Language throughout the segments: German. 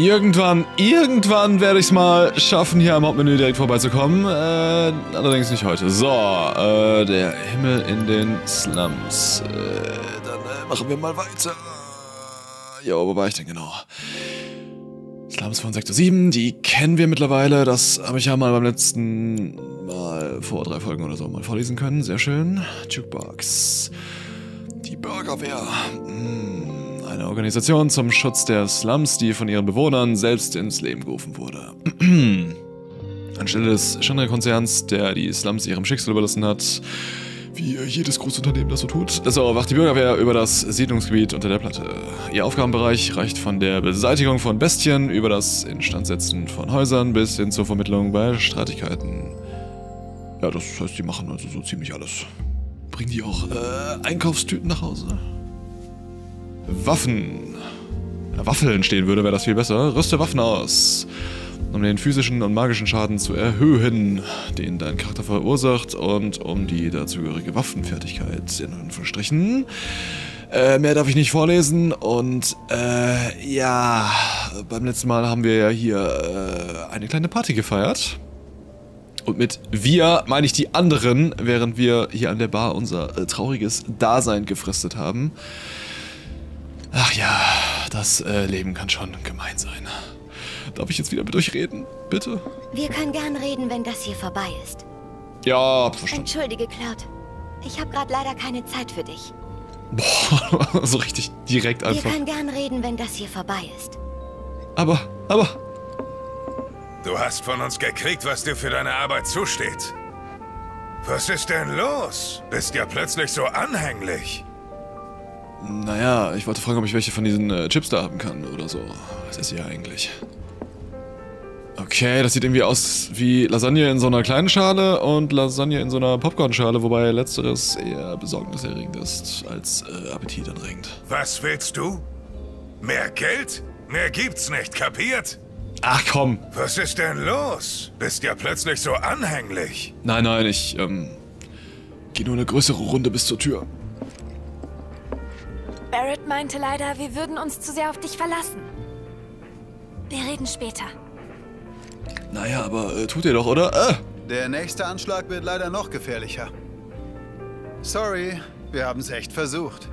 Irgendwann, irgendwann werde ich es mal schaffen, hier am Hauptmenü direkt vorbeizukommen. Äh, allerdings nicht heute. So, äh, der Himmel in den Slums. Äh, dann äh, machen wir mal weiter. Jo, wo war ich denn genau? Slums von Sektor 7, die kennen wir mittlerweile. Das habe ich ja mal beim letzten Mal vor drei Folgen oder so mal vorlesen können. Sehr schön. Jukebox. Die Bürgerwehr. Hm, eine Organisation zum Schutz der Slums, die von ihren Bewohnern selbst ins Leben gerufen wurde. Anstelle des Shinra-Konzerns, der die Slums ihrem Schicksal überlassen hat, wie jedes Großunternehmen das so tut. So wacht die Bürgerwehr über das Siedlungsgebiet unter der Platte. Ihr Aufgabenbereich reicht von der Beseitigung von Bestien über das Instandsetzen von Häusern bis hin zur Vermittlung bei Streitigkeiten. Ja, das heißt, die machen also so ziemlich alles. Bringen die auch äh, Einkaufstüten nach Hause? Waffen. Wenn Waffeln stehen würde, wäre das viel besser. Rüste Waffen aus um den physischen und magischen Schaden zu erhöhen, den dein Charakter verursacht und um die dazugehörige Waffenfertigkeit in Anführungsstrichen. Äh, mehr darf ich nicht vorlesen und äh, ja, beim letzten Mal haben wir ja hier äh, eine kleine Party gefeiert. Und mit wir meine ich die anderen, während wir hier an der Bar unser äh, trauriges Dasein gefristet haben. Ach ja, das äh, Leben kann schon gemein sein. Darf ich jetzt wieder mit euch reden? Bitte? Wir können gern reden, wenn das hier vorbei ist. Ja, hab verstanden. Entschuldige, Cloud. Ich habe gerade leider keine Zeit für dich. Boah, so richtig direkt einfach. Wir können gern reden, wenn das hier vorbei ist. Aber, aber... Du hast von uns gekriegt, was dir für deine Arbeit zusteht. Was ist denn los? Bist ja plötzlich so anhänglich. Naja, ich wollte fragen, ob ich welche von diesen äh, Chips da haben kann oder so. Was ist hier eigentlich? Okay, das sieht irgendwie aus wie Lasagne in so einer kleinen Schale und Lasagne in so einer Popcornschale, wobei letzteres eher besorgniserregend ist als äh, appetitanregend. Was willst du? Mehr Geld? Mehr gibt's nicht, kapiert? Ach komm. Was ist denn los? Bist ja plötzlich so anhänglich. Nein, nein, ich, ähm, geh nur eine größere Runde bis zur Tür. Barrett meinte leider, wir würden uns zu sehr auf dich verlassen. Wir reden später. Naja, aber äh, tut ihr doch, oder? Äh. Der nächste Anschlag wird leider noch gefährlicher. Sorry, wir haben es echt versucht.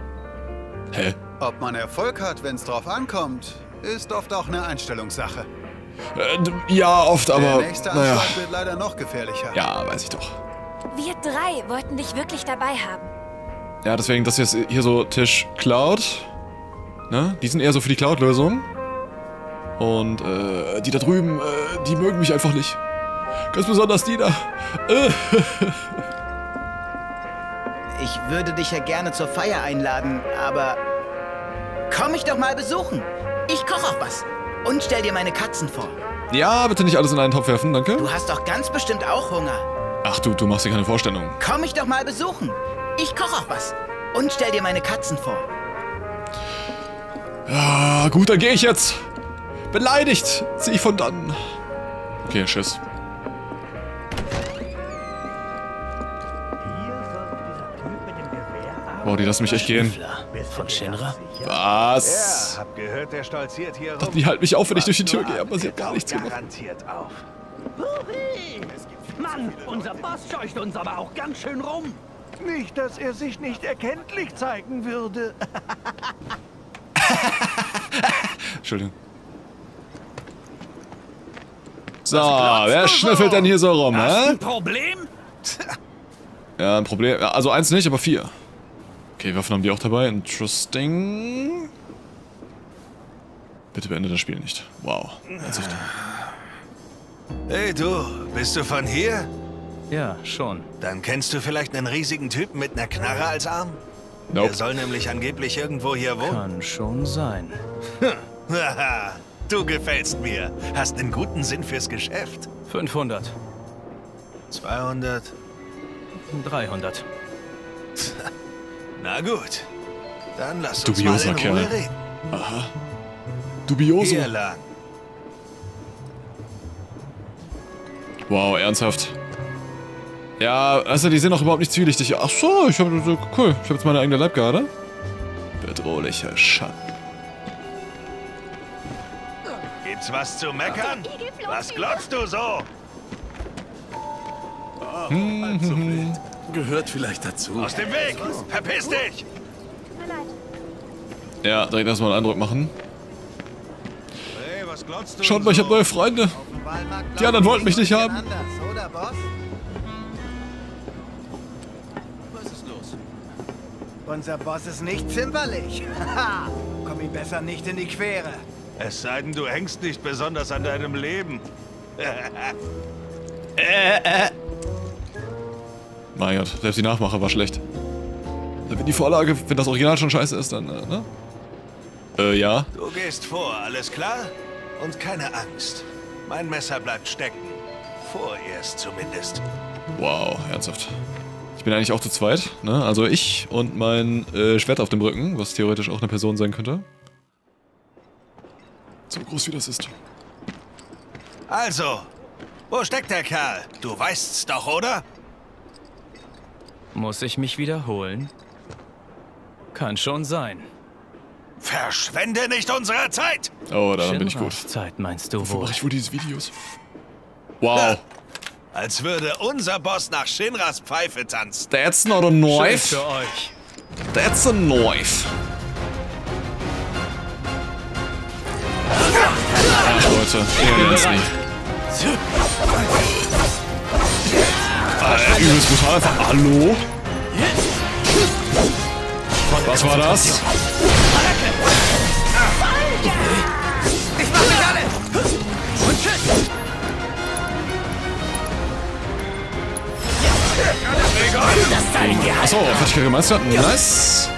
Hä? Ob man Erfolg hat, wenn es drauf ankommt, ist oft auch eine Einstellungssache. Äh, ja, oft, aber. Der nächste naja. Anschlag wird leider noch gefährlicher. Ja, weiß ich doch. Wir drei wollten dich wirklich dabei haben. Ja, deswegen das jetzt hier so Tisch Cloud. Ne? Die sind eher so für die Cloud-Lösung. Und äh, die da drüben, äh, die mögen mich einfach nicht. Ganz besonders die da. Äh. Ich würde dich ja gerne zur Feier einladen, aber komm mich doch mal besuchen. Ich koche auch was und stell dir meine Katzen vor. Ja, bitte nicht alles in einen Topf werfen, danke. Du hast doch ganz bestimmt auch Hunger. Ach du, du machst dir keine Vorstellung. Komm mich doch mal besuchen. Ich koche auch was und stell dir meine Katzen vor. Ja, gut, dann gehe ich jetzt. Beleidigt zieh ich von dann. Okay, tschüss. Boah, die lassen mich echt gehen. Von Shinra? Was? Ja, hab gehört, der stolziert hier Dachten rum. die halten mich auf, wenn ich durch die Tür gehe, aber sie hat gar nichts gemacht. Mann, unser Boss scheucht uns aber auch ganz schön rum. Nicht, dass er sich nicht erkenntlich zeigen würde. Entschuldigung. So, wer schnüffelt denn hier so rum, Hast hä? ein Problem? Ja, ein Problem. Also eins nicht, aber vier. Okay, Waffen haben die auch dabei. Interesting. Bitte beende das Spiel nicht. Wow. Ernsthaft. Hey du, bist du von hier? Ja, schon. Dann kennst du vielleicht einen riesigen Typen mit einer Knarre als Arm? Nope. Der soll nämlich angeblich irgendwo hier wohnen. Kann schon sein. Haha, du gefällst mir. Hast einen guten Sinn fürs Geschäft. 500. 200. 300. Na gut. Dann lass uns Dubioser mal in Ruhe reden. Dubioso. Hier lang. Wow, ernsthaft. Ja, also die sind auch überhaupt nicht zwielichtig. Ach so, ich habe cool. Ich habe jetzt meine eigene Leibgarde. Bedrohlicher Schatten. Gibt's was zu meckern? Was glotzt du so? Gehört vielleicht dazu. Aus dem Weg! Verpiss dich! Ja, direkt erstmal einen Eindruck machen. Hey, was glotzt du Schaut mal, ich habe neue Freunde. Die anderen wollten mich nicht haben. Anders, Unser Boss ist nicht zimperlich. Haha. Komm ihm besser nicht in die Quere. Es sei denn, du hängst nicht besonders an deinem Leben. Mein Gott, selbst die Nachmache war schlecht. Wenn die Vorlage, wenn das Original schon scheiße ist, dann, äh, ne? Äh, ja. Du gehst vor, alles klar? Und keine Angst. Mein Messer bleibt stecken. Vorerst zumindest. Wow, ernsthaft. Ich bin eigentlich auch zu zweit, ne? Also ich und mein äh, Schwert auf dem Rücken, was theoretisch auch eine Person sein könnte. So groß wie das ist. Also, wo steckt der Kerl? Du weißt's doch, oder? Muss ich mich wiederholen? Kann schon sein. Verschwende nicht unsere Zeit! Oh, da bin ich gut. Zeit meinst du Wo wohl? mache ich wohl diese Videos? Wow. Als würde unser Boss nach Shinras Pfeife tanzen. That's not a Schön knife. für euch. That's a knife. Ach, Leute. Ja, jetzt nicht. Alter, übelst brutal einfach. Hallo? Was war das? Achso, Fertigkeit gemeistert. Nice.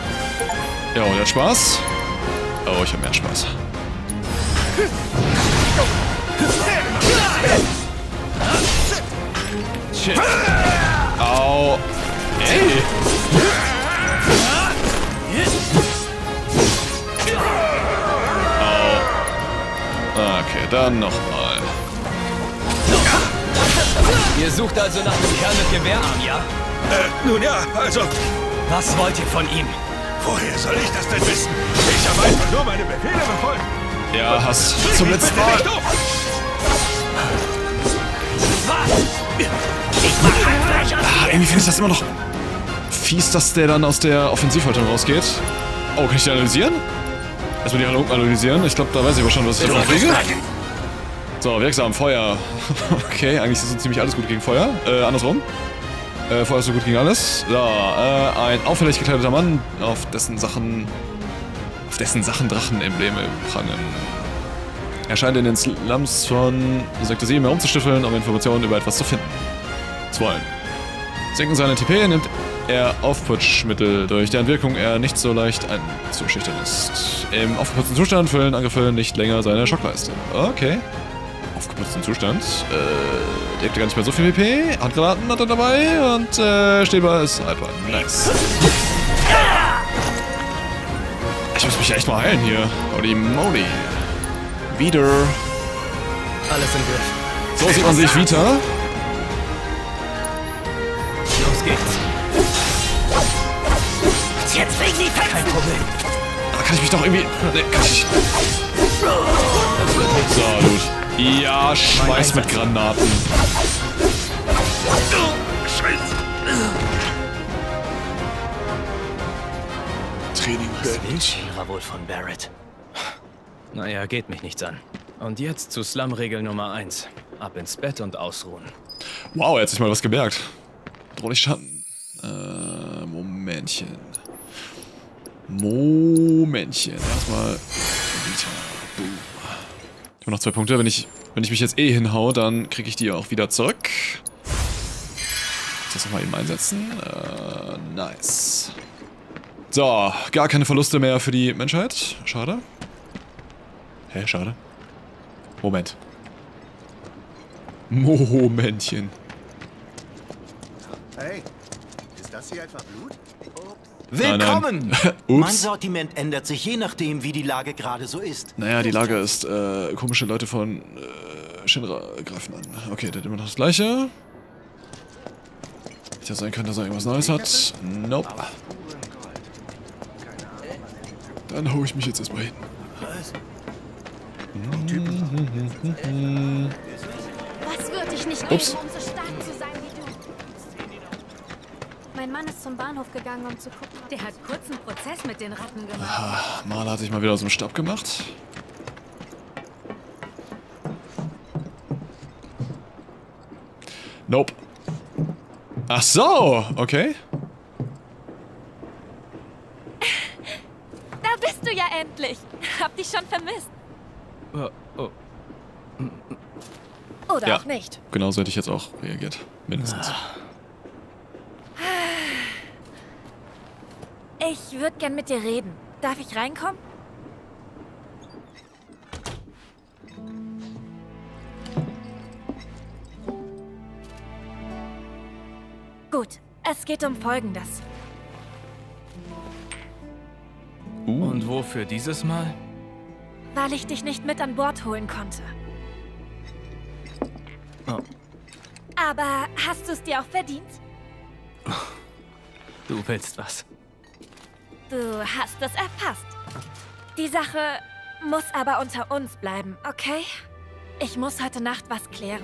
Ja, und jetzt Spaß. Oh, ich hab mehr Spaß. Au. Ey. Au. Okay, dann nochmal. Ihr sucht also nach dem Kerl mit Gewehrarm, ja? Äh, nun ja, also, Was wollt ihr von ihm? woher soll ich das denn wissen? Ich habe einfach nur meine Befehle befolgt. Ja, hast zum Mich letzten Mal. nicht um! Ah, irgendwie finde ich das immer noch fies, dass der dann aus der Offensivhaltung rausgeht. Oh, kann ich die analysieren? Erstmal die Haltung analysieren. Ich glaube, da weiß ich aber schon, was ich davon kriege. So, wirksam, Feuer. Okay, eigentlich ist so ziemlich alles gut gegen Feuer. Äh, andersrum. Äh, ist so gut gegen alles. So, äh, ein auffällig gekleideter Mann, auf dessen Sachen... Auf dessen Sachen Drachenembleme prangen. Er scheint in den Slums von Sektor 7 herumzustiffeln, um Informationen über etwas zu finden. Zu wollen. Senken seine TP nimmt er Aufputschmittel, durch deren Wirkung er nicht so leicht einzuschüchtern ist. Im aufgeputzten Zustand füllen Angriffe nicht länger seine Schockleiste. Okay. Aufgeputzten Zustand. Äh, der hat gar nicht mehr so viel PP. Handgranaten hat er dabei und äh, Stäber ist Hyper. Nice. Ich muss mich echt mal heilen hier. Holy moly. Wieder. Alles im Griff. So sieht man sich Vita. Los geht's. Jetzt will ich sie Kein Problem. Da kann ich mich doch irgendwie. Ne, kann ich nicht. So, gut. Ja, Schmeiß mit Granaten. Training beendet. Shinra wohl von Barrett. Naja, geht mich nichts an. Und jetzt zu Slum-Regel Nummer 1. Ab ins Bett und ausruhen. Wow, er hat sich mal was gemerkt. Drohlich Schatten. Äh, Momentchen. Momentchen. Erstmal. Ich habe noch zwei Punkte. Wenn ich, wenn ich mich jetzt eh hinhau, dann kriege ich die auch wieder zurück. Das nochmal eben einsetzen. Äh, nice. So, gar keine Verluste mehr für die Menschheit. Schade. Hä, schade. Moment. Momentchen. Hey, ist das hier etwa Blut? Willkommen! Nein, nein. mein Ups. Sortiment ändert sich je nachdem, wie die Lage gerade so ist. Naja, die Lage ist, äh, komische Leute von äh, Shinra greifen an. Okay, der hat immer noch das gleiche. Nicht, dass sein kann, dass er irgendwas Neues hat. Nope. Dann hau ich mich jetzt erstmal hin. Was würde ich nicht Ups. geben, um so stark zu Mein Mann ist zum Bahnhof gegangen, um zu gucken. Der hat kurzen Prozess mit den Ratten gemacht. Marla hat sich mal wieder aus dem Stab gemacht. Nope. Ach so, okay. Da bist du ja endlich. Hab dich schon vermisst. Oh, oh. Oder Ja. auch nicht. Genauso hätte ich jetzt auch reagiert. Mindestens. Ich würde gern mit dir reden. Darf ich reinkommen? Gut, es geht um Folgendes. Und wofür dieses Mal? Weil ich dich nicht mit an Bord holen konnte. Oh. Aber hast du es dir auch verdient? Du willst was. Du hast es erfasst. Die Sache muss aber unter uns bleiben, okay? Ich muss heute Nacht was klären.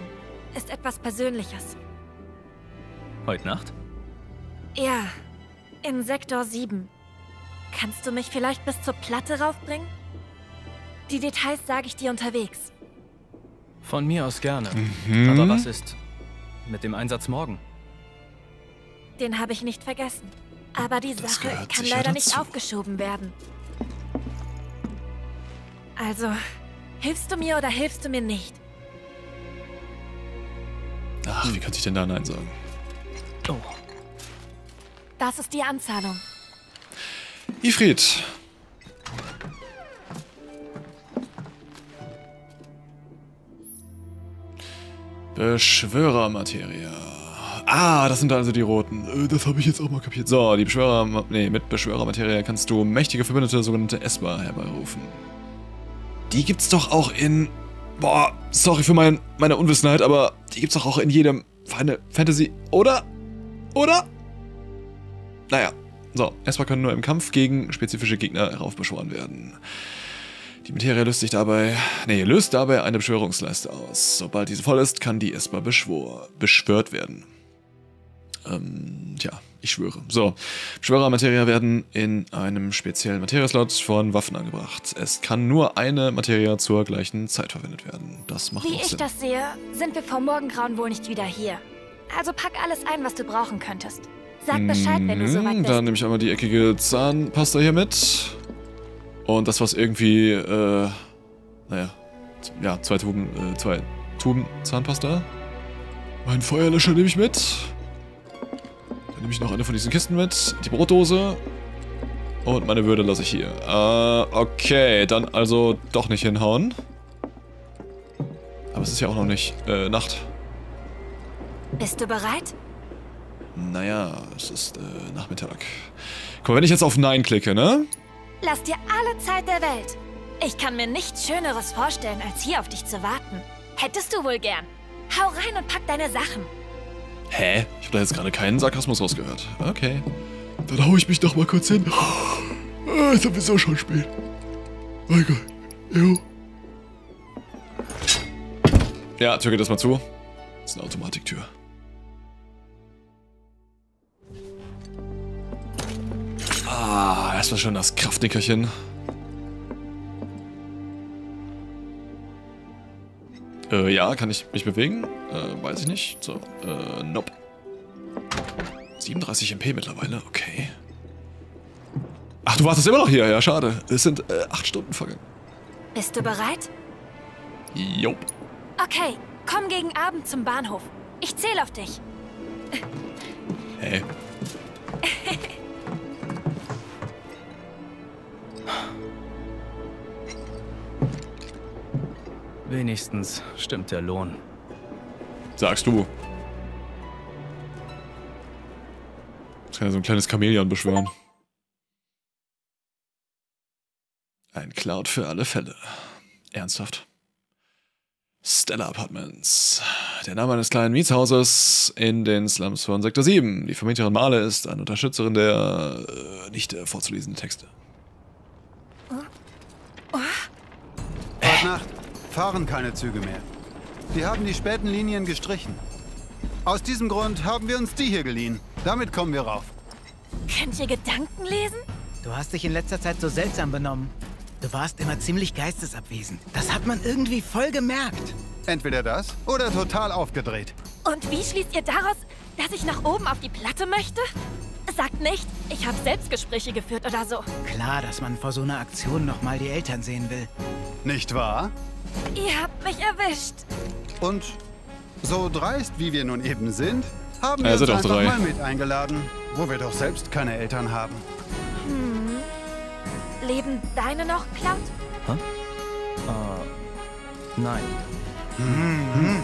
Ist etwas Persönliches. Heute Nacht? Ja, in Sektor 7. Kannst du mich vielleicht bis zur Platte raufbringen? Die Details sage ich dir unterwegs. Von mir aus gerne. Mhm. Aber was ist mit dem Einsatz morgen? Den habe ich nicht vergessen. Aber die Das Sache kann leider nicht dazu. aufgeschoben werden. Also, hilfst du mir oder hilfst du mir nicht? Ach, wie könnte ich denn da Nein sagen? Oh. Das ist die Anzahlung. Ifrit. Beschwörermaterie. Ah, das sind also die roten. Äh, Das habe ich jetzt auch mal kapiert. So, die Beschwörer... Nee, mit Beschwörermaterie kannst du mächtige Verbündete, sogenannte Esper, herbeirufen. Die gibt's doch auch in... Boah, sorry für mein, meine Unwissenheit, aber die gibt's doch auch in jedem Final Fantasy, oder? Oder? Naja, so, Esper können nur im Kampf gegen spezifische Gegner heraufbeschworen werden. Die Materie löst sich dabei, nee, löst dabei eine Beschwörungsleiste aus. Sobald diese voll ist, kann die Esper beschwor, beschwört werden. Ähm, tja, ich schwöre. So, Beschwörermaterie werden in einem speziellen Materieslot von Waffen angebracht. Es kann nur eine Materie zur gleichen Zeit verwendet werden. Das macht Wie ich Sinn. das sehe, sind wir vor Morgengrauen wohl nicht wieder hier. Also pack alles ein, was du brauchen könntest. Sag Bescheid, wenn du soweit Mhm, bist. Dann nehme ich einmal die eckige Zahnpasta hier mit. Und das, was irgendwie, äh, naja, ja, zwei Tuben, äh, zwei Tuben Zahnpasta. Mein Feuerlöscher nehme ich mit. Dann nehme ich noch eine von diesen Kisten mit. Die Brotdose. Und meine Würde lasse ich hier. Äh, okay, dann also doch nicht hinhauen. Aber es ist ja auch noch nicht, äh, Nacht. Bist du bereit? Naja, es ist, äh, Nachmittag. Guck mal, wenn ich jetzt auf Nein klicke, ne? Lass dir alle Zeit der Welt. Ich kann mir nichts Schöneres vorstellen, als hier auf dich zu warten. Hättest du wohl gern. Hau rein und pack deine Sachen. Hä? Ich habe da jetzt gerade keinen Sarkasmus rausgehört. Okay. Dann hau ich mich doch mal kurz hin. Ah, Ist sowieso schon spät. Mein Gott. Jo. Ja, Tür geht erstmal zu. Das ist eine Automatiktür. Ah, erstmal schon das Kraftnickerchen. Äh, ja, kann ich mich bewegen? Äh, weiß ich nicht. So, äh, nope. 37 MP mittlerweile, okay. Ach, du wartest immer noch hier, ja, schade. Es sind äh, 8 Stunden vergangen. Bist du bereit? Jop. Okay, komm gegen Abend zum Bahnhof. Ich zähle auf dich. Hä? Wenigstens stimmt der Lohn. Sagst du. Das kann ja so ein kleines Chamäleon beschwören. Ein Cloud für alle Fälle. Ernsthaft. Stella Apartments. Der Name eines kleinen Mietshauses in den Slums von Sektor 7. Die Vermieterin Male ist eine Unterstützerin der äh, nicht äh, vorzulesenden Texte. Nacht fahren keine Züge mehr. Die haben die späten Linien gestrichen. Aus diesem Grund haben wir uns die hier geliehen. Damit kommen wir rauf. Könnt ihr Gedanken lesen? Du hast dich in letzter Zeit so seltsam benommen. Du warst immer ziemlich geistesabwesend. Das hat man irgendwie voll gemerkt. Entweder das oder total aufgedreht. Und wie schließt ihr daraus, dass ich nach oben auf die Platte möchte? Sagt nicht, ich habe Selbstgespräche geführt oder so. Klar, dass man vor so einer Aktion nochmal die Eltern sehen will. Nicht wahr? Ihr habt mich erwischt. Und so dreist, wie wir nun eben sind, haben Ja, wir sind uns auch einfach drei. mal mit eingeladen, wo wir doch selbst keine Eltern haben. Leben deine noch, Cloud? Nein.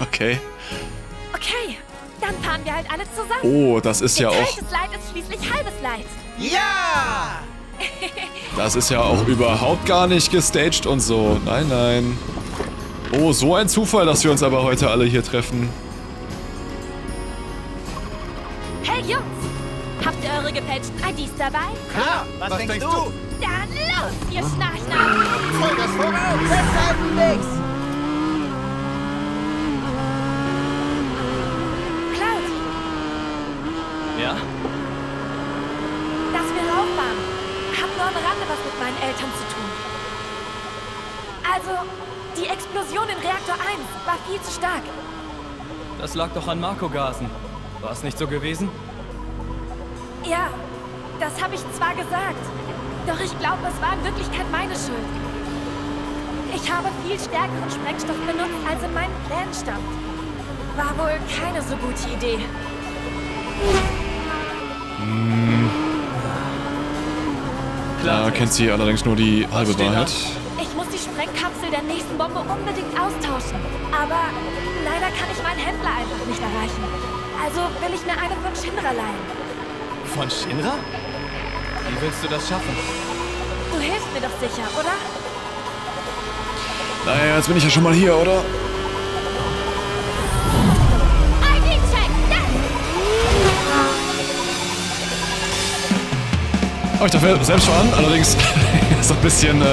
Okay. Okay, dann fahren wir halt alle zusammen. Oh, das ist ja auch, Geteiltes Leid ist schließlich halbes Leid. Ja! das ist ja auch überhaupt gar nicht gestaged und so. Nein, nein. Oh, so ein Zufall, dass wir uns aber heute alle hier treffen. Hey Jungs, habt ihr eure gefälschten IDs dabei? Klar, was, denkst, du? Dann los, ihr Schnarchner! Vollgas voraus! Festhalten, nix! Cloud, Ja? dass wir rauf waren, hat nur am Rande was mit meinen Eltern zu tun. Also, die Explosion in Reaktor 1 war viel zu stark. Das lag doch an Marco-Gasen. War es nicht so gewesen? Ja, das habe ich zwar gesagt, doch ich glaube, es war in Wirklichkeit meine Schuld. Ich habe viel stärkeren Sprengstoff benutzt, als in meinen Plänen stand. War wohl keine so gute Idee. Da kennt sie allerdings nur die halbe Wahrheit. Ich muss die Sprengkapsel der nächsten Bombe unbedingt austauschen. Aber leider kann ich meinen Händler einfach nicht erreichen. Also will ich mir eine von Shinra leihen. Von Shinra? Wie willst du das schaffen? Du hilfst mir doch sicher, oder? Naja, jetzt bin ich ja schon mal hier, oder? Oh, ich darf selbst fahren, allerdings ist das ein bisschen, äh...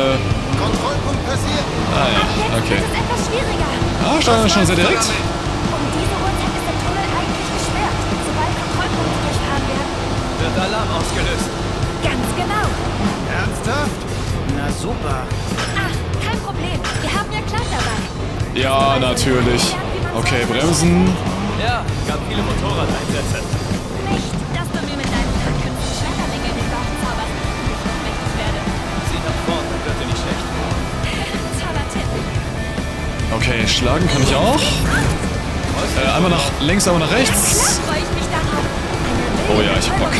Kontrollpunkt passiert. Ah ja, Jetzt okay. wird es etwas schwieriger. Ah, steuern schon sehr direkt. Um diese Uhrzeit ist der Tunnel eigentlich gesperrt, sobald Kontrollpunkte durchfahren werden. Wird Alarm ausgelöst. Ganz genau. Ernsthaft? Na super. Ach, kein Problem. Wir haben ja Kleid dabei. Ja, natürlich. Okay, bremsen. Ja, gab viele Motorradeinsätze. Okay, schlagen kann ich auch. Äh, einmal nach links, einmal nach rechts. Oh ja, ich hab Bock.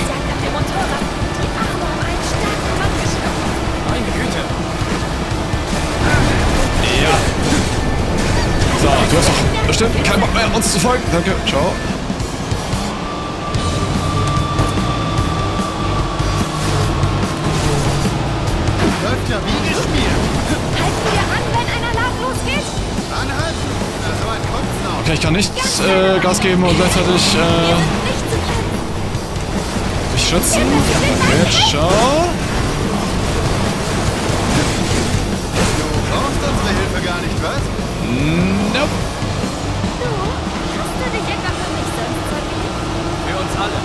Ja. So, du hast doch bestimmt keinen Bock mehr, uns zu folgen. Danke, ciao. Läuft ja wie Okay, ich kann nicht äh, Gas geben und gleichzeitig äh, mich schützen. Okay, ciao. Du brauchst unsere Hilfe gar nicht, was? Nope. Du, hast du dich etwa für mich? Für uns alle.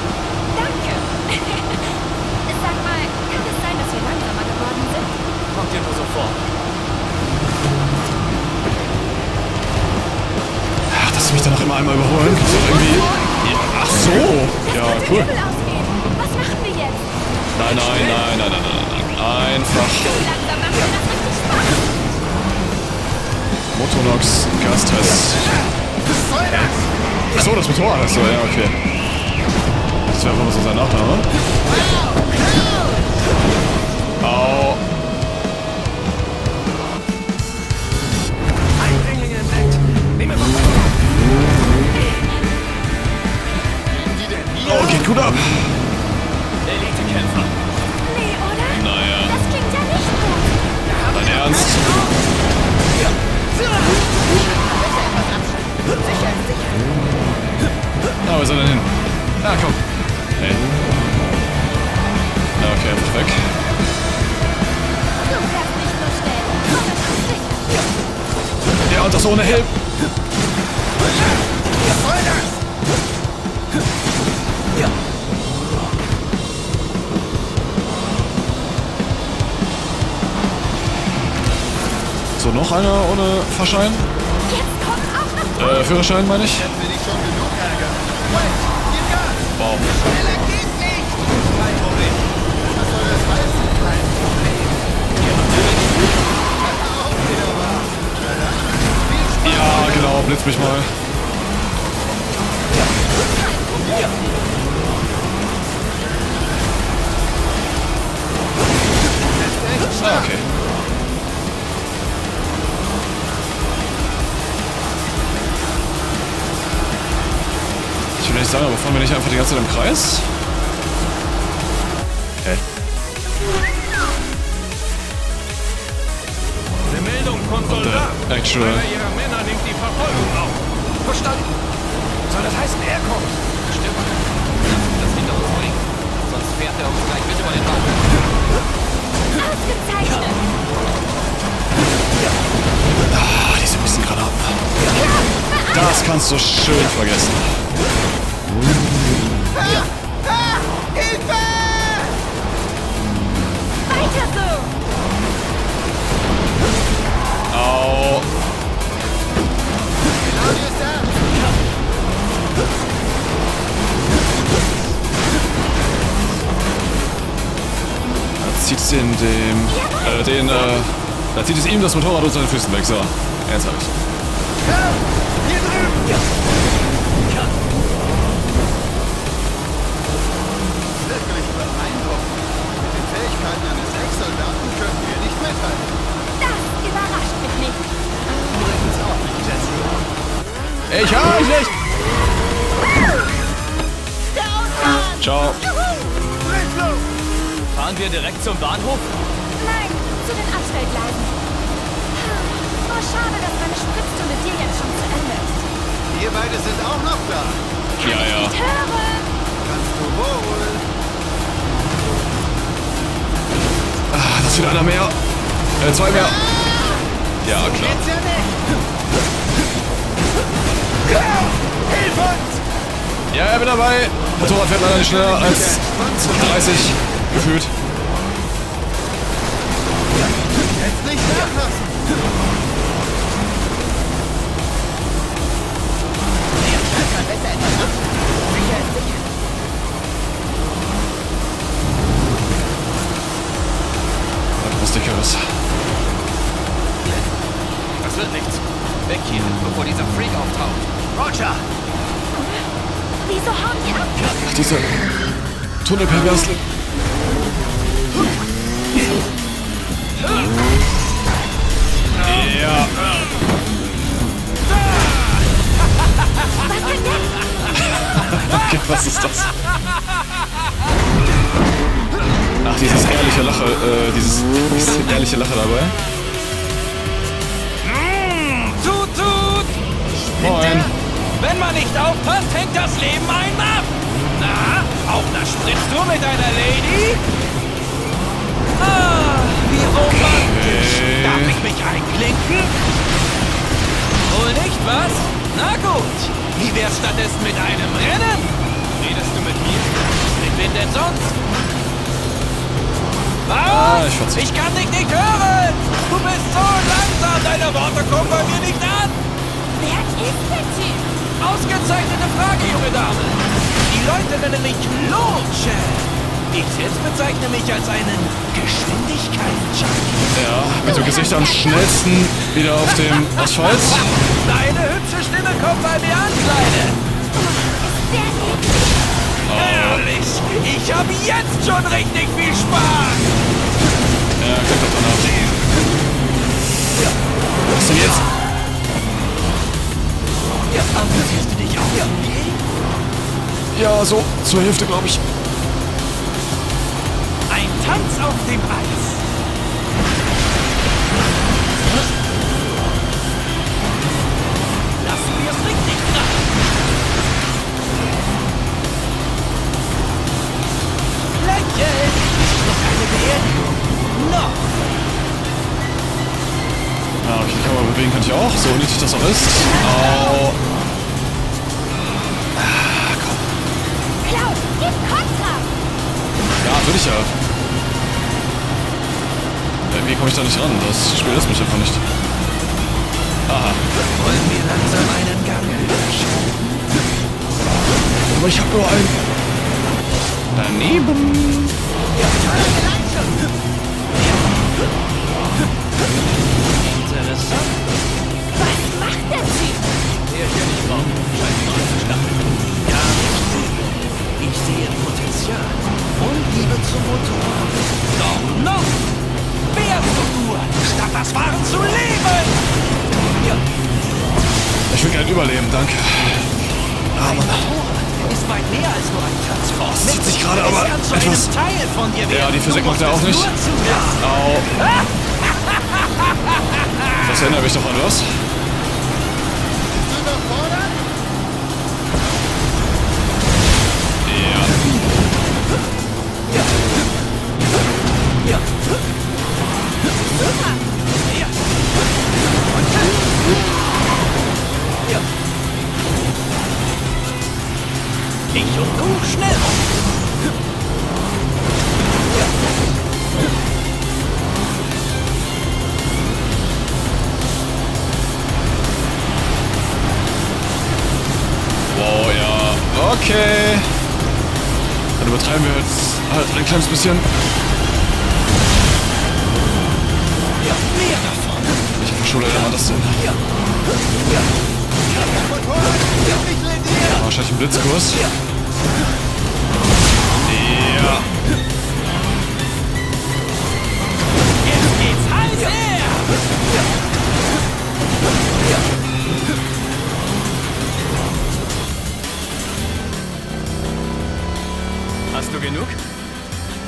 Danke. Sag mal, kann es sein, dass wir langsamer geworden sind? Kommt dir nur so vor. Du mich dann noch immer einmal überholen kannst du irgendwie... Ja, ach so. Ja, cool. übel ausgehen. Was machen wir jetzt? Nein, nein, nein, nein, nein, nein, nein. Einfach. Motonox, Gastest. Ach so, das Motorrad ist so, ja, okay. Das wäre wohl so sein Nachname. Au. Oh, geht gut ab. Elitekämpfer. Nee, oder? Naja. Das klingt ja nicht gut. Dein Ernst? Sicher, sicher. Na, wo soll er hin? Na, komm. Hey. Na, okay, einfach weg. Du fährst nicht so schnell. Komm, Ja, und das ohne Hilfe. Heißen? Kein Problem. Auch wieder wahr. Na dann, viel Spaß. Ja, genau, blitz mich mal. Ah, okay. Will nicht sagen, aber fahren wir nicht einfach die ganze Zeit im Kreis? Hä? Eine Meldung von actual- Einer ihrer Männer nimmt die Verfolgung auf. Verstanden. Soll das heißen, er kommt? Stimmt. Das hinter uns bringen. Sonst fährt er uns gleich mit über den Bauch. ausgezeichnet. Ah, diese miesen Granaten. Das kannst du schön vergessen. Hilfe! Weiter so. Au. Da zieht es den, dem, äh, den, äh, da zieht es ihm das Motorrad unter den Füßen weg. So, jetzt Ich hab euch nicht! Ciao. Fahren wir direkt zum Bahnhof? Nein, zu den Abstellgleisen. Oh, schade, dass meine Spritztour mit dir jetzt schon zu Ende ist. Wir beide sind auch noch da. Ja, ja. Ich höre. Kannst du wohl. Ah, das wieder einer mehr. Äh, zwei mehr. Ja, klar. Ja er bin dabei. Motorrad fährt leider nicht schneller als 30 gefühlt. Jetzt nicht nachlassen. Was dickeres. Das wird nichts. Weg hier, bevor dieser Freak auftaucht. Roger! Wieso hauen die ab? Ach, diese Tunnelperversling. Ja. Okay, was ist das? Ach, dieses ehrliche Lache, äh, dieses, dieses ehrliche Lache dabei. Tut, tut! Moin. Wenn man nicht aufpasst, hängt das Leben einem ab! Na, auf einer Spritztour mit einer Lady? Ah, wie romantisch! Okay. Darf ich mich einklinken? Wohl nicht, was? Na gut. Wie wär's stattdessen mit einem Rennen? Redest du mit mir? Mit wem denn sonst? Was? Ah, ich ich kann dich nicht hören! Du bist so langsam, deine Worte kommen bei mir nicht an! Wer ist der Typ? Ausgezeichnete Frage, junge Dame. Die Leute nennen mich Loche. Ich selbst bezeichne mich als einen Geschwindigkeitsjunkie. Ja, mit dem Gesicht am schnellsten wieder auf dem Asphalt. Deine hübsche Stimme kommt bei mir an, Kleine. Ehrlich, ich habe jetzt schon richtig viel Spaß. Ja, klingt doch danach. Was denn jetzt? Ja, so zur Hälfte, glaube ich. Ein Tanz auf dem Eis. Lassen wir es richtig krachen. Lächeln! Ist keine Beerdigung. Noch! Ja, okay, die Kamera abbiegen könnte ich auch, so unnötig das auch ist. Au. Klaus, gib Kontra! Ja, würde ich ja. Irgendwie komme ich da nicht ran. Das Spiel lässt mich einfach nicht. Aha. Wollen wir langsam einen Gang Aber ich habe nur einen. Daneben. Interessant. Was macht der Typ? Der hier nicht brauchen. Scheint neu zu stacheln. Ja, ich sehe Potenzial. Und Liebe zum Motor. Doch noch! Wärst du nur, statt das Fahren zu leben! Ja, Ich will gerne überleben, danke. Ah, Mann. ist weit mehr als nur ein Transport. Oh, zieht sich gerade aber etwas- Teil von dir Ja, die Physik macht er auch nicht. Au. Das erinnert mich doch an was. Ein kleines bisschen. Ja, mehr davon. Ich verschulde immer das denn. Ja. Ja. Wahrscheinlich ein Blitzkurs. Ja. Jetzt geht's heiß her. Hast du genug?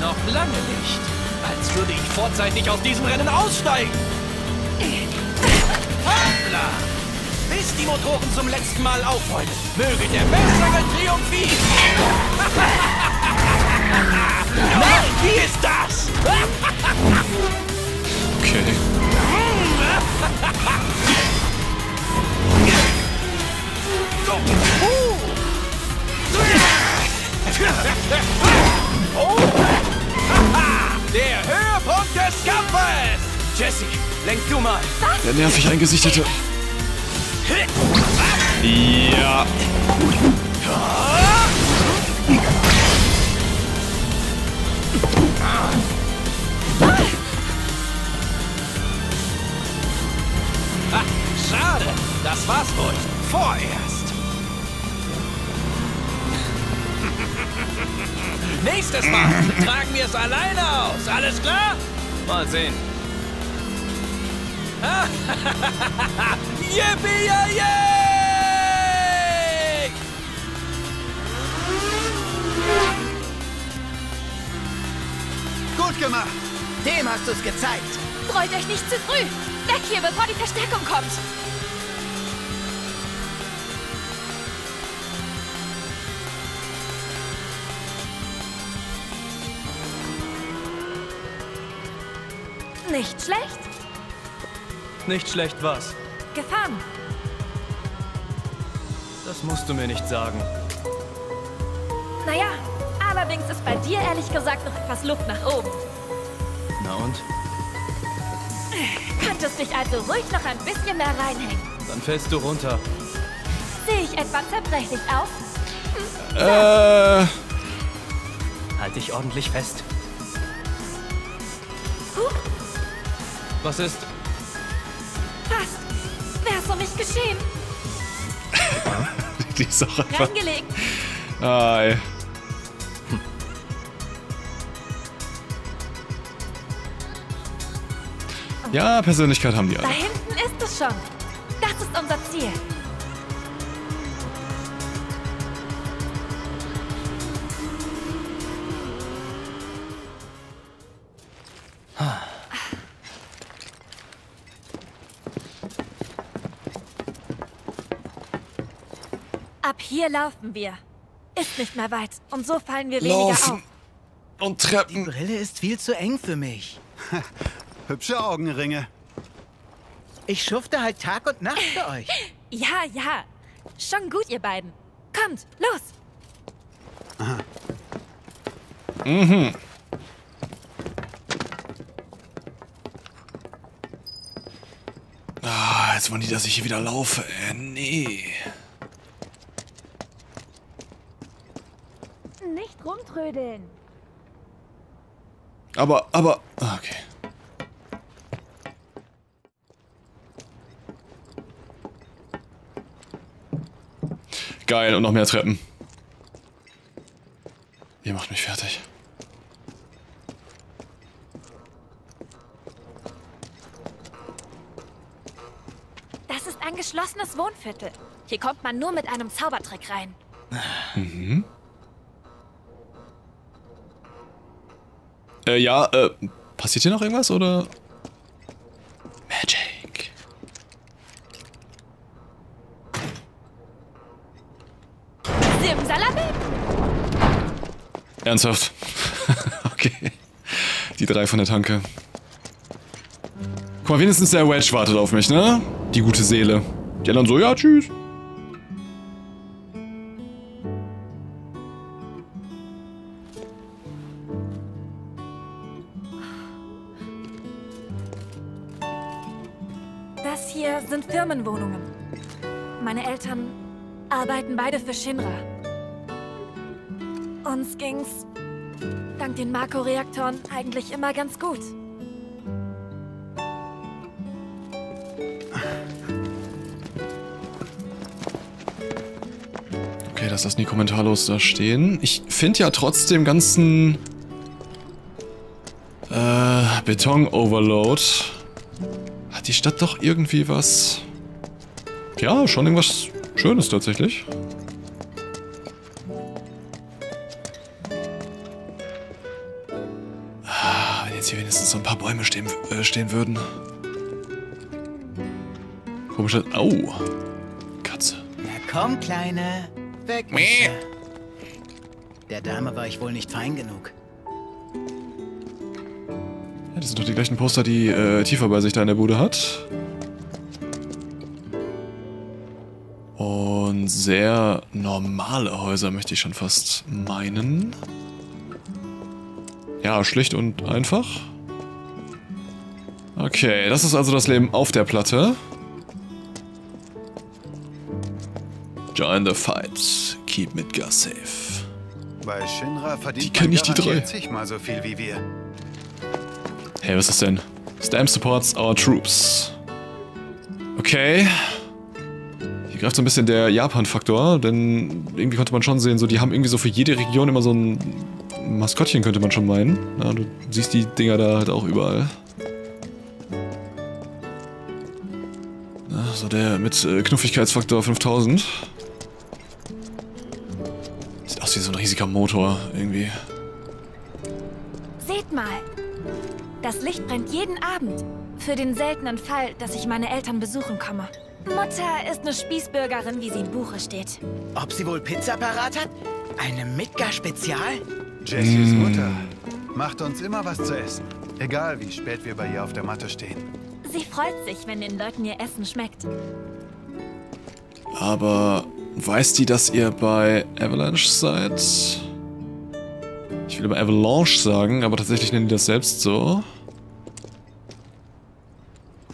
Noch lange nicht. Als würde ich vorzeitig aus diesem Rennen aussteigen. Hoppla! Bis die Motoren zum letzten Mal aufheulen. Möge der Bessere triumphieren. Na, wie ist das? Okay. Oh. Der Höhepunkt des Kampfes! Jesse, lenk du mal. Der nervig eingesichtete. Ja. Ah, schade. Das war's wohl. Vorerst. Nächstes Mal tragen wir es alleine aus. Alles klar? Mal sehen. Yippie, yay! Gut gemacht. Dem hast du es gezeigt. Freut euch nicht zu früh. Weg hier, bevor die Verstärkung kommt. Nicht schlecht. Nicht schlecht was. Gefahren. Das musst du mir nicht sagen. Naja, allerdings ist bei dir ehrlich gesagt noch etwas Luft nach oben. Na und? Könntest dich also ruhig noch ein bisschen mehr reinhängen. Dann fällst du runter. Sehe ich etwa zerbrechlich aus? Äh. Halt dich ordentlich fest. Was ist? fast. Wär's um mich geschehen. Die ist auch einfach. Reingelegt. Ah, ey. Ja, Persönlichkeit haben die Da alle. hinten ist es schon. Das ist unser Ziel. Hier laufen wir. Ist nicht mehr weit. Und so fallen wir weniger Laufen. auf. Und Treppen. Brille ist viel zu eng für mich. Hübsche Augenringe. Ich schufte halt Tag und Nacht für euch. Ja, ja. Schon gut, ihr beiden. Kommt, los. Mhm. Ah, jetzt wollen die, dass ich hier wieder laufe. Äh, nee. Nicht rumtrödeln. Aber, aber... ah, Okay. Geil, und noch mehr Treppen. Ihr macht mich fertig. Das ist ein geschlossenes Wohnviertel. Hier kommt man nur mit einem Zaubertrick rein. Mhm. Äh, ja, äh, passiert hier noch irgendwas, oder? Magic. Simsalabim! Ernsthaft? okay. Die drei von der Tanke. Guck mal, wenigstens der Wedge wartet auf mich, ne? Die gute Seele. Die anderen so, ja, tschüss. Beide für Shinra. Uns ging's dank den Marco-Reaktoren eigentlich immer ganz gut. Okay, das lassen die kommentarlos da stehen. Ich finde ja trotzdem ganzen äh, Beton-Overload hat die Stadt doch irgendwie was... Ja, schon irgendwas Schönes tatsächlich. Bäume stehen, äh, stehen würden. Komische... Au. Katze. Na komm, Kleine. Weg dir. Der Dame war ich wohl nicht fein genug. Ja, das sind doch die gleichen Poster, die äh, Tifa bei sich da in der Bude hat. Und sehr normale Häuser möchte ich schon fast meinen. Ja, schlicht und einfach. Okay, das ist also das Leben auf der Platte. Join the fight. Keep Midgar safe. Bei Shinra verdient Die kenn man ich, die drei. zigmal so viel wie wir. Hey, was ist denn? Stamp supports our troops. Okay. Hier greift so ein bisschen der Japan-Faktor, denn irgendwie konnte man schon sehen, so die haben irgendwie so für jede Region immer so ein Maskottchen, könnte man schon meinen. Ja, du siehst die Dinger da halt auch überall. Na, so der mit äh, Knuffigkeitsfaktor 5000. Sieht aus wie so ein riesiger Motor irgendwie. Seht mal. Das Licht brennt jeden Abend. Für den seltenen Fall, dass ich meine Eltern besuchen komme. Mutter ist eine Spießbürgerin, wie sie im Buche steht. Ob sie wohl Pizza parat hat? Eine Midgar-Spezial? Jessys Mm. Mutter macht uns immer was zu essen. Egal, wie spät wir bei ihr auf der Matte stehen. Sie freut sich, wenn den Leuten ihr Essen schmeckt. Aber weiß die, dass ihr bei Avalanche seid? Ich will immer Avalanche sagen, aber tatsächlich nennen die das selbst so.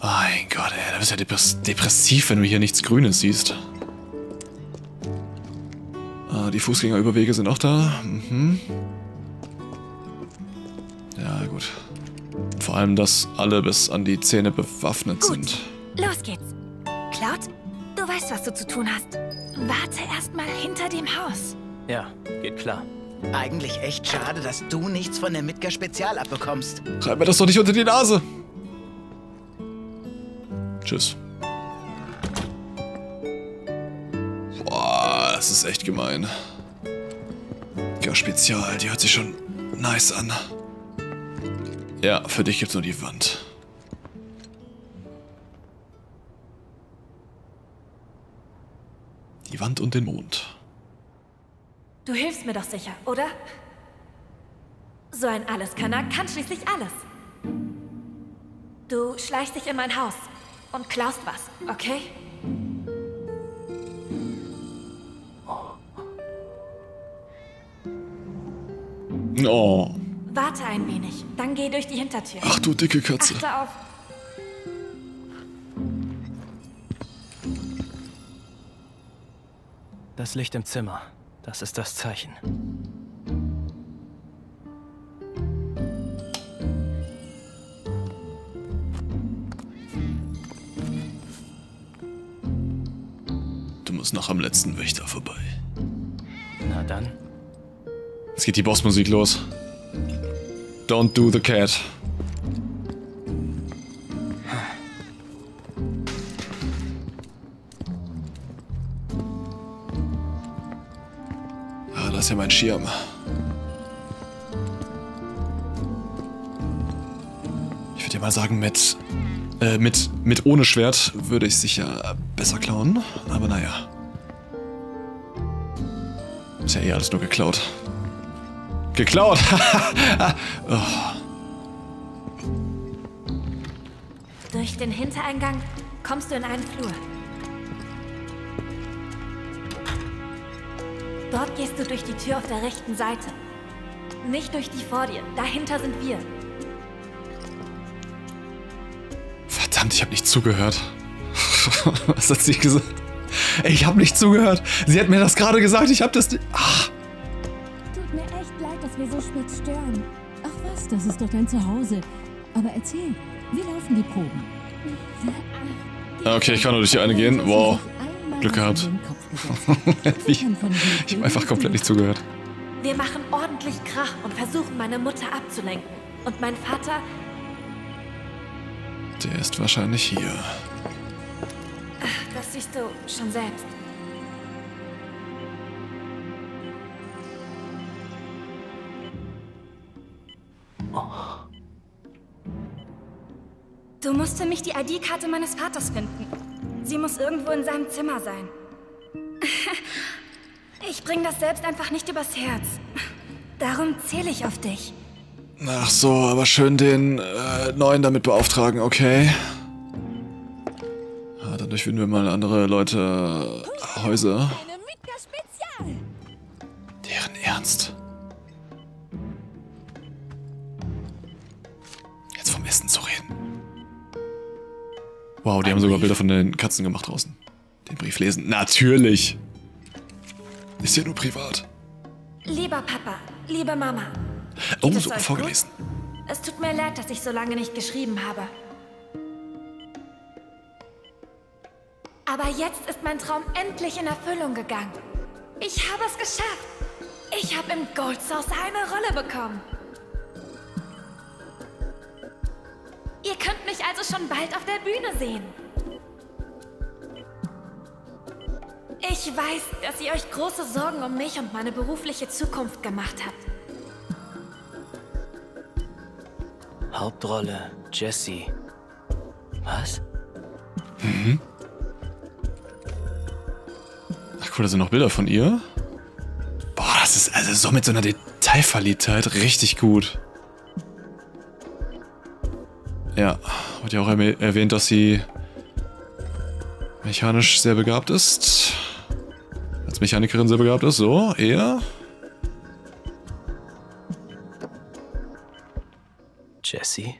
Mein Gott, ey, da bist du ja depress depressiv, wenn du hier nichts Grünes siehst. Ah, die Fußgängerüberwege sind auch da. Mhm. Vor allem, dass alle bis an die Zähne bewaffnet Gut. sind. Los geht's. Cloud, du weißt, was du zu tun hast. Warte erstmal hinter dem Haus. Ja, geht klar. Eigentlich echt schade, dass du nichts von der Midgar-Spezial abbekommst. Reib mir das doch nicht unter die Nase. Tschüss. Boah, das ist echt gemein. Ja, Spezial, die hört sich schon nice an. Ja, für dich gibt's nur die Wand. Die Wand und den Mond. Du hilfst mir doch sicher, oder? So ein Alleskönner kann schließlich alles. Du schleichst dich in mein Haus. und klaust was, okay? Oh. Warte ein wenig, dann geh durch die Hintertür. Ach du dicke Katze. Achte auf. Das Licht im Zimmer. Das ist das Zeichen. Du musst noch am letzten Wächter vorbei. Na dann. Jetzt geht die Bossmusik los. Don't do the cat. Ah, das ist ja mein Schirm. Ich würde ja mal sagen, mit, äh, mit, mit ohne Schwert würde ich sicher besser klauen. Aber naja. Ist ja eh alles nur geklaut. Geklaut! oh. Durch den Hintereingang kommst du in einen Flur. Dort gehst du durch die Tür auf der rechten Seite. Nicht durch die vor dir. Dahinter sind wir. Verdammt, ich habe nicht zugehört. Was hat sie gesagt? Ich habe nicht zugehört. Sie hat mir das gerade gesagt. Ich habe das. Ach. Tut mir echt leid, dass wir so spät stören. Ach was, das ist doch dein Zuhause. Aber erzähl, wie laufen die Proben? Okay, ich kann nur durch die eine gehen. Wow. Glück gehabt. ich ich habe einfach komplett nicht zugehört. Wir machen ordentlich Krach und versuchen, meine Mutter abzulenken. Und mein Vater, Der ist wahrscheinlich hier. das siehst du schon selbst. Du musst für mich die ID-Karte meines Vaters finden. Sie muss irgendwo in seinem Zimmer sein. Ich bring das selbst einfach nicht übers Herz. Darum zähle ich auf dich. Ach so, aber schön den äh, neuen damit beauftragen, okay? Ah, dadurch würden wir mal andere Leute äh, Häuser. Deren Ernst. Wow, die haben sogar Bilder von den Katzen gemacht draußen. Den Brief lesen. Natürlich. Ist ja nur privat. Lieber Papa, liebe Mama. Oh, euch vorgelesen. gut? Es tut mir leid, dass ich so lange nicht geschrieben habe. Aber jetzt ist mein Traum endlich in Erfüllung gegangen. Ich habe es geschafft. Ich habe im Gold Source eine Rolle bekommen. Also schon bald auf der Bühne sehen. Ich weiß, dass ihr euch große Sorgen um mich und meine berufliche Zukunft gemacht habt. Hauptrolle Jesse. Was? Mhm. Ach cool, da sind noch Bilder von ihr. Boah, das ist also so mit so einer Detailverliebtheit richtig gut. Ja, wird ja auch erwäh- erwähnt, dass sie mechanisch sehr begabt ist. Als Mechanikerin sehr begabt ist, so, eher. Jesse?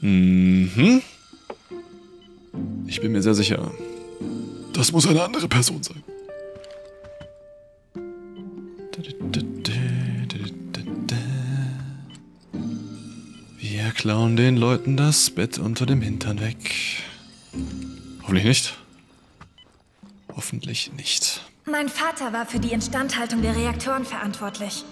Mhm. Ich bin mir sehr sicher. Das muss eine andere Person sein. Klauen den Leuten das Bett unter dem Hintern weg. Hoffentlich nicht. Hoffentlich nicht. Mein Vater war für die Instandhaltung der Reaktoren verantwortlich.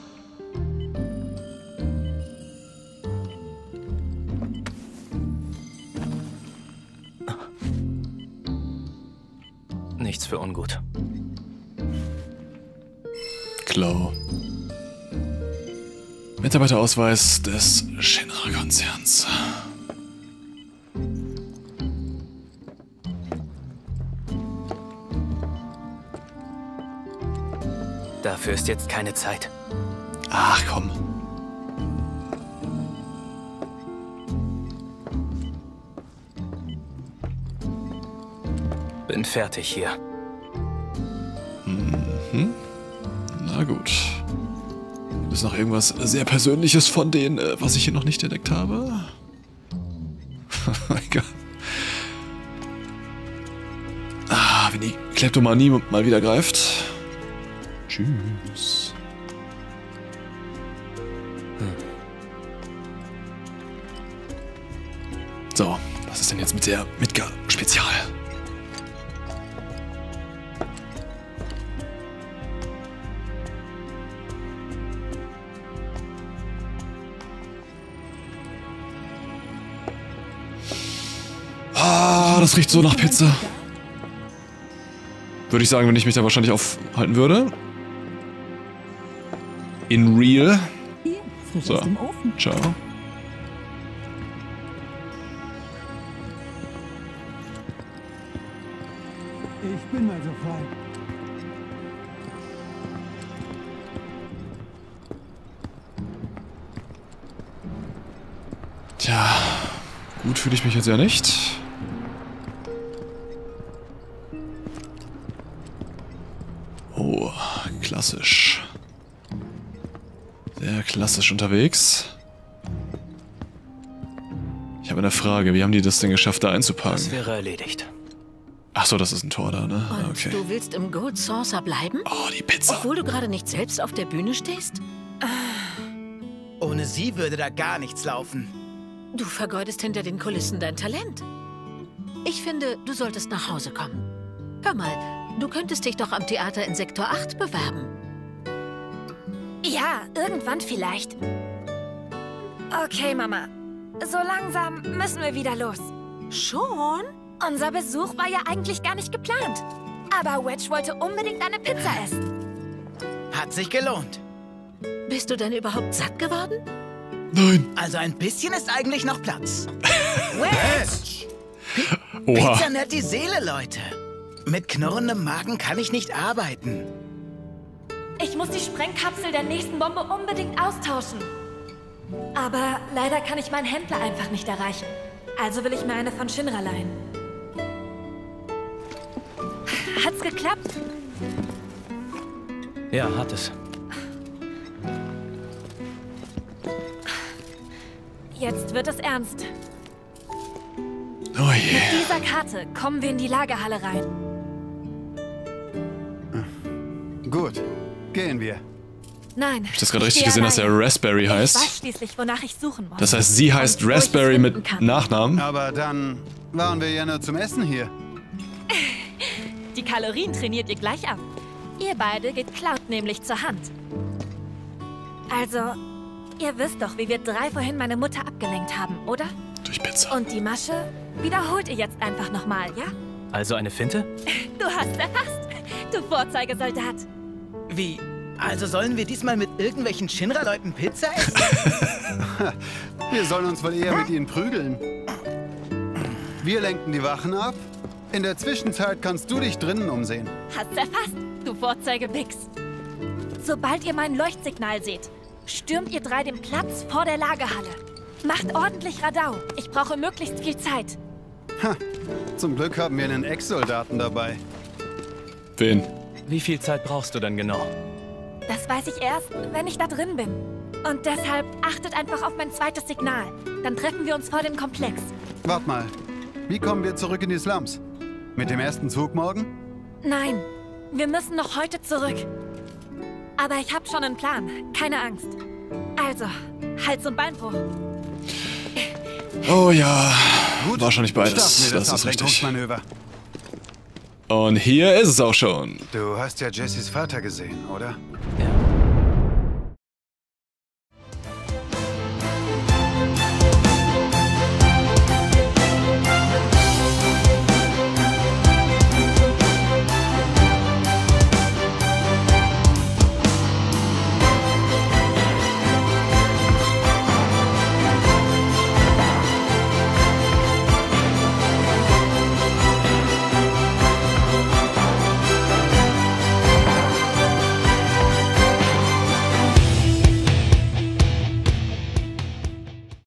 Nichts für ungut. Klau. Mitarbeiterausweis des Shinra-Konzerns. Dafür ist jetzt keine Zeit. Ach komm. Bin fertig hier. Mhm. Na gut. Gibt es noch irgendwas sehr Persönliches von denen, äh, was ich hier noch nicht entdeckt habe? mein Gott. Ah, wenn die Kleptomanie mal wieder greift. Tschüss. So, was ist denn jetzt mit der Midgar Ah, das riecht so nach Pizza. Würde ich sagen, wenn ich mich da wahrscheinlich aufhalten würde. In real. So. Ciao. Ich bin mal so frei. Tja, gut fühle ich mich jetzt ja nicht. Klassisch. Sehr klassisch unterwegs. Ich habe eine Frage. Wie haben die das denn geschafft, da Das einzuparken? wäre erledigt. Achso, das ist ein Tor da, ne? Und Okay. du willst im Gold Saucer bleiben? Oh, die Pizza. Obwohl du gerade nicht selbst auf der Bühne stehst? Ohne sie würde da gar nichts laufen. Du vergeudest hinter den Kulissen dein Talent. Ich finde, du solltest nach Hause kommen. Hör mal, du könntest dich doch am Theater in Sektor 8 bewerben. Ja, irgendwann vielleicht. Okay, Mama. So langsam müssen wir wieder los. Schon? Unser Besuch war ja eigentlich gar nicht geplant. Aber Wedge wollte unbedingt eine Pizza essen. Hat sich gelohnt. Bist du denn überhaupt satt geworden? Nein. Also ein bisschen ist eigentlich noch Platz. Wedge! Oha. Pizza nährt die Seele, Leute. Mit knurrendem Magen kann ich nicht arbeiten. Ich muss die Sprengkapsel der nächsten Bombe unbedingt austauschen. Aber leider kann ich meinen Händler einfach nicht erreichen. Also will ich mir eine von Shinra leihen. Hat's geklappt? Ja, hat es. Jetzt wird es ernst. Oh je. Mit dieser Karte kommen wir in die Lagerhalle rein. Gut, gehen wir. Nein. Hab ich das gerade richtig gesehen, dass er. Raspberry Ich weiß heißt? schließlich, wonach ich suchen muss. Das heißt, sie heißt Und Raspberry mit kann. Nachnamen? Aber dann waren wir ja nur zum Essen hier. Die Kalorien trainiert ihr gleich ab. Ihr beide geht Cloud nämlich zur Hand. Also, ihr wisst doch, wie wir drei vorhin meine Mutter abgelenkt haben, oder? Durch Pizza. Und die Masche wiederholt ihr jetzt einfach nochmal, ja? Also eine Finte? Du hast erfasst, du Vorzeigesoldat. Wie? Also sollen wir diesmal mit irgendwelchen Shinra-Leuten Pizza essen? Wir sollen uns wohl eher mit ihnen prügeln. Wir lenken die Wachen ab. In der Zwischenzeit kannst du dich drinnen umsehen. Hast erfasst, du Vorzeigebix. Sobald ihr mein Leuchtsignal seht, stürmt ihr drei den Platz vor der Lagerhalle. Macht ordentlich Radau. Ich brauche möglichst viel Zeit. Ha, zum Glück haben wir einen Ex-Soldaten dabei. Wen? Wie viel Zeit brauchst du denn genau? Das weiß ich erst, wenn ich da drin bin. Und deshalb achtet einfach auf mein zweites Signal. Dann treffen wir uns vor dem Komplex. Wart mal, wie kommen wir zurück in die Slums? Mit dem ersten Zug morgen? Nein, wir müssen noch heute zurück. Aber ich habe schon einen Plan. Keine Angst. Also, Hals- und Beinbruch. Oh ja. Gut, Wahrscheinlich beides. wir Das ist richtig. Und hier ist es auch schon. Du hast ja Jessys Vater gesehen, oder? Ja.